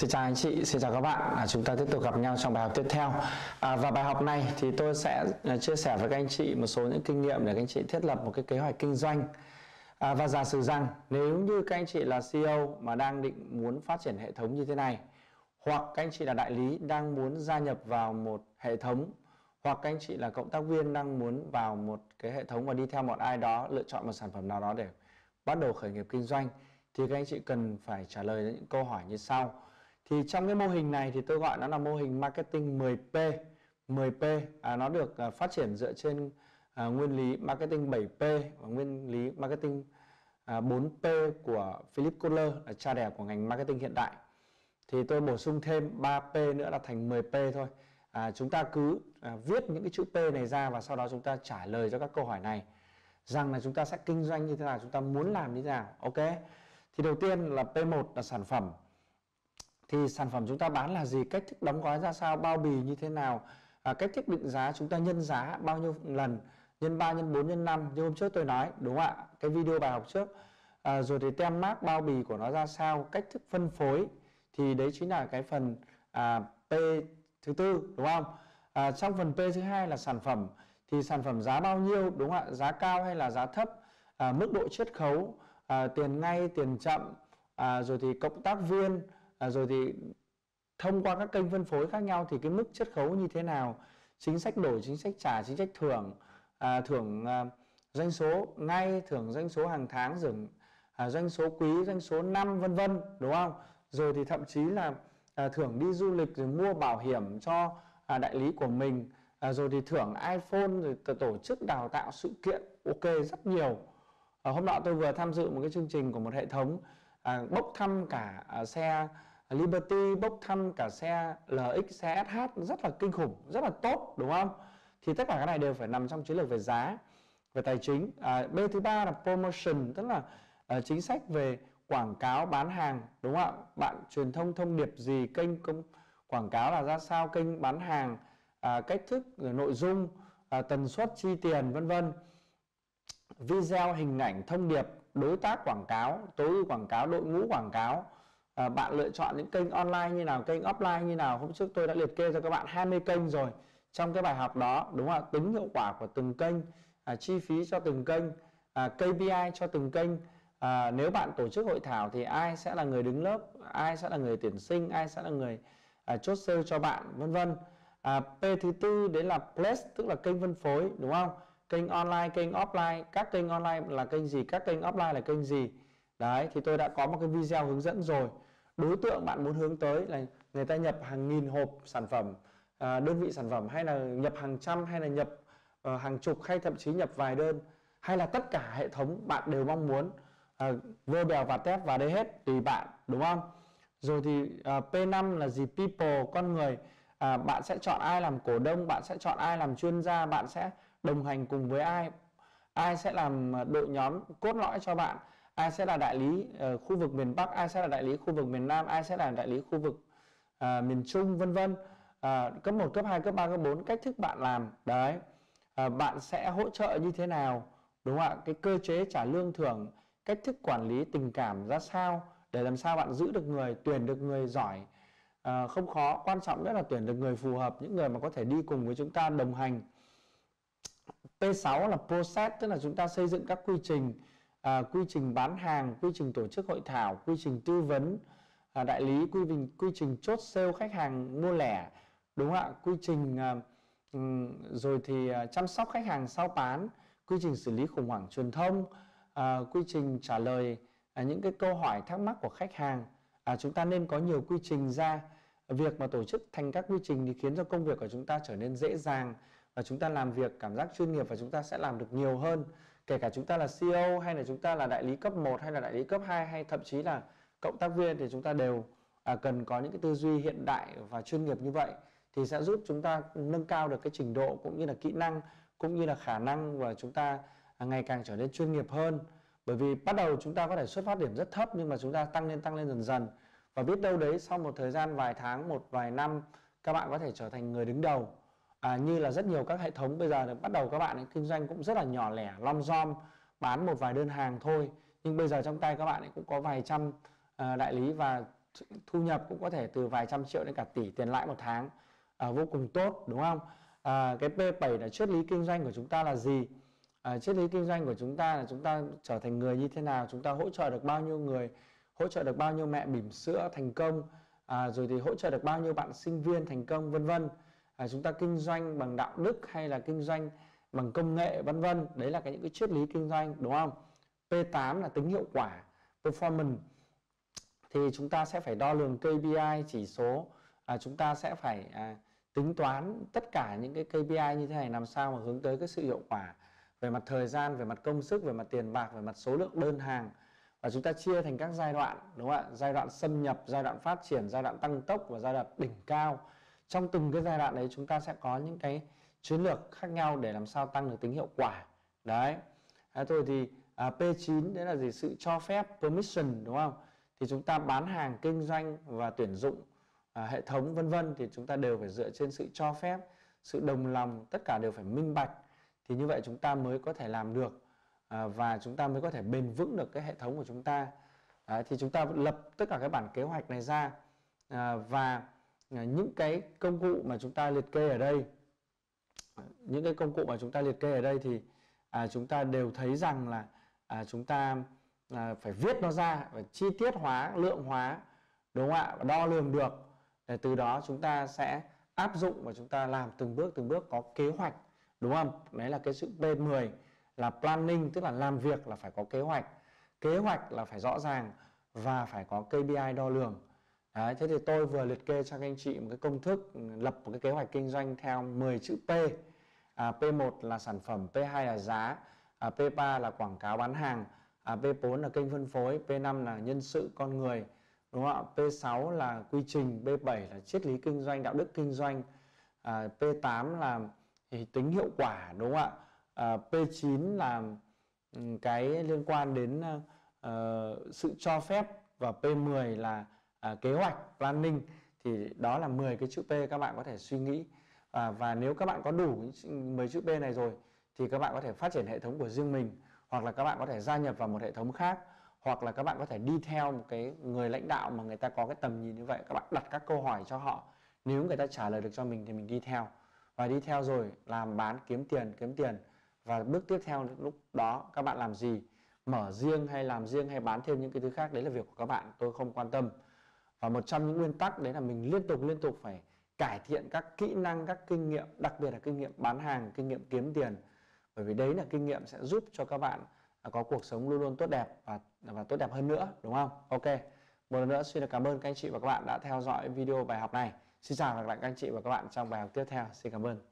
Xin chào anh chị, xin chào các bạn. À, chúng ta tiếp tục gặp nhau trong bài học tiếp theo. À, và bài học này thì tôi sẽ à, chia sẻ với các anh chị một số những kinh nghiệm để các anh chị thiết lập một cái kế hoạch kinh doanh. À, và giả sử rằng nếu như các anh chị là CEO mà đang định muốn phát triển hệ thống như thế này, hoặc các anh chị là đại lý đang muốn gia nhập vào một hệ thống, hoặc các anh chị là cộng tác viên đang muốn vào một cái hệ thống và đi theo một ai đó lựa chọn một sản phẩm nào đó để bắt đầu khởi nghiệp kinh doanh thì các anh chị cần phải trả lời những câu hỏi như sau thì trong cái mô hình này thì tôi gọi nó là mô hình marketing 10P 10P à, nó được à, phát triển dựa trên à, nguyên lý marketing 7P và nguyên lý marketing à, 4P của Philip Kotler là cha đẻ của ngành marketing hiện đại. Thì tôi bổ sung thêm 3P nữa là thành 10P thôi. À, chúng ta cứ à, viết những cái chữ P này ra và sau đó chúng ta trả lời cho các câu hỏi này. Rằng là chúng ta sẽ kinh doanh như thế nào chúng ta muốn làm như thế nào ok? Thì đầu tiên là P1 là sản phẩm thì sản phẩm chúng ta bán là gì? Cách thức đóng gói ra sao? Bao bì như thế nào? À, cách thức định giá chúng ta nhân giá bao nhiêu lần? Nhân 3 nhân 4 nhân 5 như hôm trước tôi nói đúng không ạ? Cái video bài học trước. À, rồi thì tem mác bao bì của nó ra sao? Cách thức phân phối. Thì đấy chính là cái phần à, P thứ tư đúng không? À, trong phần P thứ hai là sản phẩm. Thì sản phẩm giá bao nhiêu đúng không ạ? Giá cao hay là giá thấp? À, mức độ chiết khấu? À, tiền ngay tiền chậm? À, rồi thì cộng tác viên? À, rồi thì thông qua các kênh phân phối khác nhau thì cái mức chiết khấu như thế nào? Chính sách đổi chính sách trả chính sách thưởng à, thưởng à, doanh số ngay thưởng doanh số hàng tháng thưởng à, doanh số quý doanh số năm vân vân đúng không? Rồi thì thậm chí là à, thưởng đi du lịch rồi mua bảo hiểm cho à, đại lý của mình. À, rồi thì thưởng iPhone rồi tổ chức đào tạo sự kiện ok rất nhiều. À, hôm nọ tôi vừa tham dự một cái chương trình của một hệ thống à, bốc thăm cả à, xe Liberty bốc thăm cả xe LX xe SH rất là kinh khủng rất là tốt đúng không? Thì tất cả cái này đều phải nằm trong chiến lược về giá về tài chính. À, B thứ ba là promotion tức là à, chính sách về quảng cáo bán hàng đúng không ạ? Bạn truyền thông thông điệp gì kênh công quảng cáo là ra sao kênh bán hàng à, cách thức nội dung à, tần suất chi tiền vân vân. Video hình ảnh thông điệp đối tác quảng cáo tối ưu quảng cáo đội ngũ quảng cáo à, bạn lựa chọn những kênh online như nào kênh offline như nào? Hôm trước tôi đã liệt kê cho các bạn 20 kênh rồi. Trong cái bài học đó đúng không ạ? Tính hiệu quả của từng kênh à, chi phí cho từng kênh à, KPI cho từng kênh. À, nếu bạn tổ chức hội thảo thì ai sẽ là người đứng lớp? Ai sẽ là người tuyển sinh? Ai sẽ là người à, chốt sale cho bạn? Vân vân. À, P thứ tư đấy là place tức là kênh phân phối đúng không? Kênh online kênh offline. Các kênh online là kênh gì? Các kênh offline là kênh gì? Đấy thì tôi đã có một cái video hướng dẫn rồi. Đối tượng bạn muốn hướng tới là người ta nhập hàng nghìn hộp sản phẩm à, đơn vị sản phẩm hay là nhập hàng trăm hay là nhập uh, hàng chục hay thậm chí nhập vài đơn hay là tất cả hệ thống bạn đều mong muốn ờ, à, vơ bèo và tép vào đây hết tùy bạn đúng không? Rồi thì ờ, à, P5 là gì? People con người. À, bạn sẽ chọn ai làm cổ đông bạn sẽ chọn ai làm chuyên gia bạn sẽ đồng hành cùng với ai? Ai sẽ làm đội nhóm cốt lõi cho bạn? Ai sẽ là đại lý uh, khu vực miền Bắc ai sẽ là đại lý khu vực miền Nam ai sẽ là đại lý khu vực uh, miền Trung vân vân. Uh, cấp 1 cấp 2 cấp 3 cấp 4 cách thức bạn làm đấy. Uh, bạn sẽ hỗ trợ như thế nào? Đúng không ạ? Cái cơ chế trả lương thưởng cách thức quản lý tình cảm ra sao? Để làm sao bạn giữ được người tuyển được người giỏi. À, không khó quan trọng nhất là tuyển được người phù hợp những người mà có thể đi cùng với chúng ta đồng hành. P6 là process tức là chúng ta xây dựng các quy trình à, quy trình bán hàng quy trình tổ chức hội thảo quy trình tư vấn à, đại lý quy trình quy trình chốt sale khách hàng mua lẻ đúng không ạ? Quy trình à, rồi thì à, chăm sóc khách hàng sau bán quy trình xử lý khủng hoảng truyền thông à, quy trình trả lời à, những cái câu hỏi thắc mắc của khách hàng. À, chúng ta nên có nhiều quy trình ra. Việc mà tổ chức thành các quy trình thì khiến cho công việc của chúng ta trở nên dễ dàng và chúng ta làm việc cảm giác chuyên nghiệp và chúng ta sẽ làm được nhiều hơn kể cả chúng ta là CEO hay là chúng ta là đại lý cấp 1 hay là đại lý cấp 2 hay thậm chí là cộng tác viên thì chúng ta đều à, cần có những cái tư duy hiện đại và chuyên nghiệp như vậy thì sẽ giúp chúng ta nâng cao được cái trình độ cũng như là kỹ năng cũng như là khả năng và chúng ta ngày càng trở nên chuyên nghiệp hơn. Bởi vì bắt đầu chúng ta có thể xuất phát điểm rất thấp nhưng mà chúng ta tăng lên tăng lên dần dần. Và biết đâu đấy sau một thời gian vài tháng một vài năm các bạn có thể trở thành người đứng đầu à, như là rất nhiều các hệ thống bây giờ bắt đầu các bạn ấy kinh doanh cũng rất là nhỏ lẻ lom rom bán một vài đơn hàng thôi. Nhưng bây giờ trong tay các bạn ấy cũng có vài trăm à, đại lý và thu nhập cũng có thể từ vài trăm triệu đến cả tỷ tiền lãi một tháng. À, vô cùng tốt đúng không? À, cái P7 là triết lý kinh doanh của chúng ta là gì? À, triết lý kinh doanh của chúng ta là chúng ta trở thành người như thế nào? Chúng ta hỗ trợ được bao nhiêu người? Hỗ trợ được bao nhiêu mẹ bỉm sữa thành công? À, rồi thì hỗ trợ được bao nhiêu bạn sinh viên thành công? Vân vân à, chúng ta kinh doanh bằng đạo đức hay là kinh doanh bằng công nghệ vân vân. Đấy là cái những cái triết lý kinh doanh đúng không? P8 là tính hiệu quả performance. Thì chúng ta sẽ phải đo lường KPI chỉ số. À, chúng ta sẽ phải à, tính toán tất cả những cái KPI như thế này làm sao mà hướng tới cái sự hiệu quả về mặt thời gian về mặt công sức về mặt tiền bạc về mặt số lượng đơn hàng. Và chúng ta chia thành các giai đoạn đúng không ạ? Giai đoạn xâm nhập giai đoạn phát triển giai đoạn tăng tốc và giai đoạn đỉnh cao trong từng cái giai đoạn đấy chúng ta sẽ có những cái chiến lược khác nhau để làm sao tăng được tính hiệu quả. Đấy. À, thôi thì à, P9 đấy là gì? Sự cho phép permission đúng không? Thì chúng ta bán hàng kinh doanh và tuyển dụng à, hệ thống vân vân thì chúng ta đều phải dựa trên sự cho phép sự đồng lòng tất cả đều phải minh bạch. Thì như vậy chúng ta mới có thể làm được à, và chúng ta mới có thể bền vững được cái hệ thống của chúng ta. À, thì chúng ta lập tất cả cái bản kế hoạch này ra à, và à, những cái công cụ mà chúng ta liệt kê ở đây. À, những cái công cụ mà chúng ta liệt kê ở đây thì à, chúng ta đều thấy rằng là à, chúng ta à, phải viết nó ra và chi tiết hóa lượng hóa đúng không ạ? Đo lường được. Để từ đó chúng ta sẽ áp dụng và chúng ta làm từng bước từng bước có kế hoạch đúng không? Đấy là cái sự P10 là planning tức là làm việc là phải có kế hoạch. Kế hoạch là phải rõ ràng và phải có KPI đo lường. Đấy, thế thì tôi vừa liệt kê cho các anh chị một cái công thức ừ, lập một cái kế hoạch kinh doanh theo 10 chữ P. À, P1 là sản phẩm P2 là giá à, P3 là quảng cáo bán hàng à, P4 là kênh phân phối P5 là nhân sự con người đúng không ạ? P6 là quy trình P7 là triết lý kinh doanh đạo đức kinh doanh à, P8 là thì tính hiệu quả đúng không ạ? À, P9 là ừ, cái liên quan đến uh, sự cho phép và P10 là à, kế hoạch planning thì đó là 10 cái chữ P các bạn có thể suy nghĩ. À, và nếu các bạn có đủ 10 chữ P này rồi thì các bạn có thể phát triển hệ thống của riêng mình hoặc là các bạn có thể gia nhập vào một hệ thống khác hoặc là các bạn có thể đi theo một cái người lãnh đạo mà người ta có cái tầm nhìn như vậy. Các bạn đặt các câu hỏi cho họ. Nếu người ta trả lời được cho mình thì mình đi theo. Và đi theo rồi làm bán kiếm tiền kiếm tiền. Và bước tiếp theo lúc đó các bạn làm gì? Mở riêng hay làm riêng hay bán thêm những cái thứ khác đấy là việc của các bạn. Tôi không quan tâm và một trong những nguyên tắc đấy là mình liên tục liên tục phải cải thiện các kỹ năng, các kinh nghiệm, đặc biệt là kinh nghiệm bán hàng, kinh nghiệm kiếm tiền. Bởi vì đấy là kinh nghiệm sẽ giúp cho các bạn à, có cuộc sống luôn luôn tốt đẹp và và tốt đẹp hơn nữa, đúng không? Ok. Một lần nữa xin được cảm ơn các anh chị và các bạn đã theo dõi video bài học này. Xin chào và hẹn gặp lại các anh chị và các bạn trong bài học tiếp theo. Xin cảm ơn.